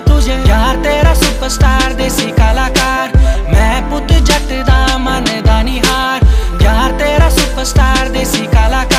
ਤੁਝੇ ਯਾਰ ਤੇਰਾ ਸੁਪਰਸਟਾਰ ਦੇਸੀ ਕਲਾਕਾਰ ਮੈਂ ਪੁੱਤ ਜੱਟ ਦਾ ਮਨ ਦਾ ਨਿਹਾਰ ਯਾਰ ਤੇਰਾ ਸੁਪਰਸਟਾਰ ਦੇਸੀ ਕਲਾਕਾਰ